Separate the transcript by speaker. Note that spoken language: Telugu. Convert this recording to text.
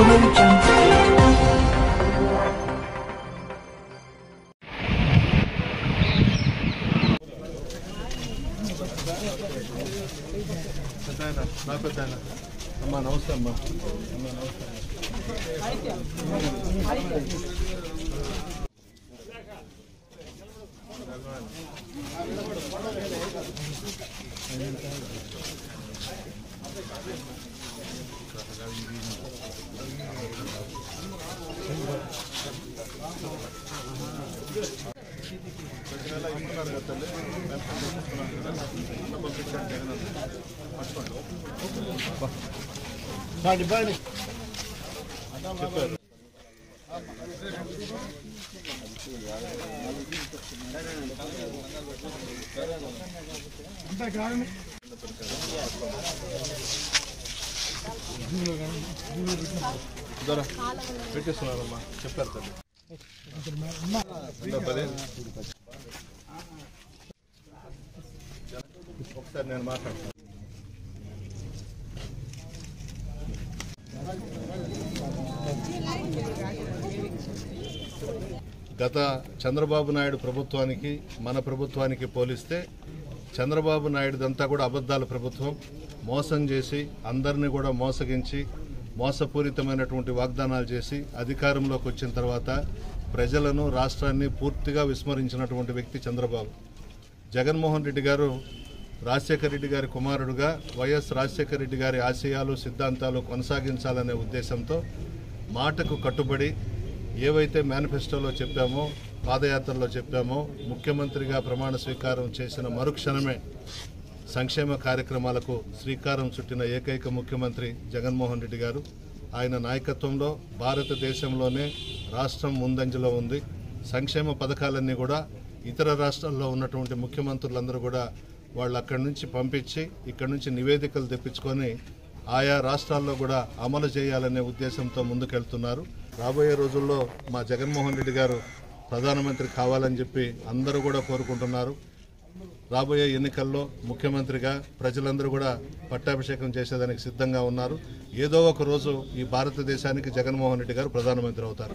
Speaker 1: Audio Jungle.
Speaker 2: పెద్దాయన, నా పెద్దాయన. అమ్మా నమస్తే అమ్మా అమ్మా నమస్తే ప్రతి ಪ್ರತಿಯೆಲ್ಲ ಇಂದಿನ ಅರ್ಗದಲ್ಲಿ ಮಾಡಿ ಬನ್ನಿ ಅಂತ ಕಾರಣ పెట్టేస్తున్నారమ్మా. చెప్పారు తల్లి. ఒకసారి నేను మాట్లాడతాను. గత చంద్రబాబు నాయుడు ప్రభుత్వానికి మన ప్రభుత్వానికి పోలిస్తే చంద్రబాబు నాయుడుదంతా కూడా అబద్ధాల ప్రభుత్వం. మోసం చేసి అందరినీ కూడా మోసగించి మోసపూరితమైనటువంటి వాగ్దానాలు చేసి అధికారంలోకి వచ్చిన తర్వాత ప్రజలను రాష్ట్రాన్ని పూర్తిగా విస్మరించినటువంటి వ్యక్తి చంద్రబాబు. జగన్మోహన్ రెడ్డి గారు రాజశేఖర రెడ్డి గారి కుమారుడుగా వైఎస్ రాజశేఖర రెడ్డి గారి ఆశయాలు సిద్ధాంతాలు కొనసాగించాలనే ఉద్దేశంతో మాటకు కట్టుబడి ఏవైతే మేనిఫెస్టోలో చెప్పామో పాదయాత్రలో చెప్పామో ముఖ్యమంత్రిగా ప్రమాణ స్వీకారం చేసిన మరుక్షణమే సంక్షేమ కార్యక్రమాలకు శ్రీకారం చుట్టిన ఏకైక ముఖ్యమంత్రి జగన్మోహన్ రెడ్డి గారు. ఆయన నాయకత్వంలో భారతదేశంలోనే రాష్ట్రం ముందంజలో ఉంది. సంక్షేమ పథకాలన్నీ కూడా ఇతర రాష్ట్రాల్లో ఉన్నటువంటి ముఖ్యమంత్రులందరూ కూడా వాళ్ళు అక్కడి నుంచి పంపించి ఇక్కడి నుంచి నివేదికలు తెప్పించుకొని ఆయా రాష్ట్రాల్లో కూడా అమలు చేయాలనే ఉద్దేశంతో ముందుకెళ్తున్నారు. రాబోయే రోజుల్లో మా జగన్మోహన్ రెడ్డి గారు ప్రధానమంత్రి కావాలని చెప్పి అందరూ కూడా కోరుకుంటున్నారు. రాబోయే ఎన్నికల్లో ముఖ్యమంత్రిగా ప్రజలందరూ కూడా పట్టాభిషేకం చేసేదానికి సిద్ధంగా ఉన్నారు. ఏదో ఒక రోజు ఈ భారతదేశానికి జగన్మోహన్ రెడ్డి గారు ప్రధానమంత్రి అవుతారు.